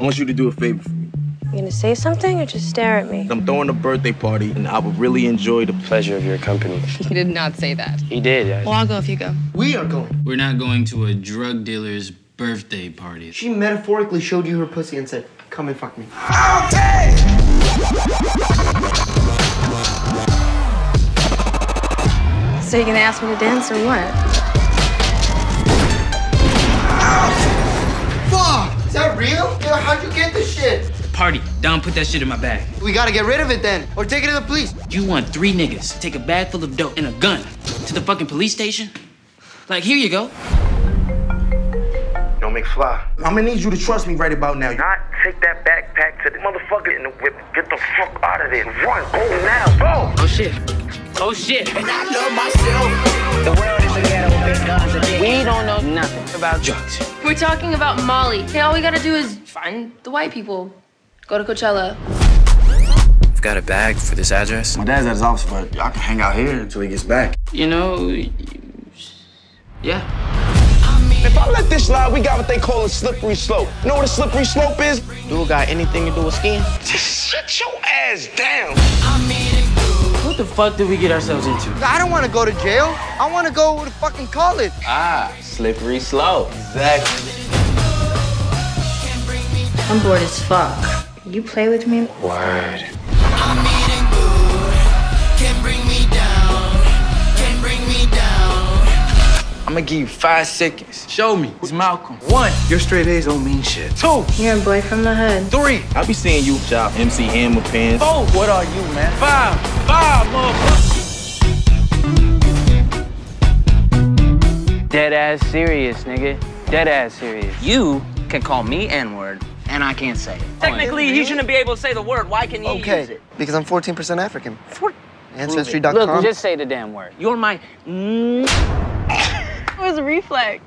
I want you to do a favor for me. You gonna say something or just stare at me? I'm throwing a birthday party, and I would really enjoy the Pleasure of your company. He did not say that. He did. yeah. Well, I'll go if you go. We are going. We're not going to a drug dealer's birthday party. She metaphorically showed you her pussy and said, come and fuck me. Okay! So you gonna ask me to dance or what? Party. Dom, put that shit in my bag. We gotta get rid of it then, or take it to the police. You want three niggas to take a bag full of dope and a gun to the fucking police station? Like, here you go. Yo, McFly, I'm gonna need you to trust me right about now. Not take that backpack to the motherfucker in the whip. Get the fuck out of there. Run. Go now. Go. Oh shit. Oh shit. And I love myself. The world is a ghetto with guns and dick. We don't know nothing about Drugs. We're talking about Molly. Okay, all we gotta do is find the white people. Go to Coachella. I've got a bag for this address. My dad's at his office, but I can hang out here until he gets back. You know, you- yeah. If I let this slide, we got what they call a slippery slope. You know what a slippery slope is? Dude got anything to do with skiing? Just shut your ass down. What the fuck did we get ourselves into? I don't wanna go to jail. I wanna go to fucking college. Ah, slippery slope. Exactly. I'm bored as fuck. You play with me? Word. I'm gonna give you five seconds. Show me. It's Malcolm. One, your straight A's don't mean shit. Two, You're a boy from the hood. three, I'll be seeing you shop MC Hammer pants. four. What are you, man? Five. Five, motherfucker. Dead ass serious, nigga. Dead ass serious. You can call me N-word, and I can't say it. Technically, he shouldn't be able to say the word. Why can you use it? because I'm 14% African. Prove it. Ancestry.com. Look, just say the damn word. You're my. It was a reflex.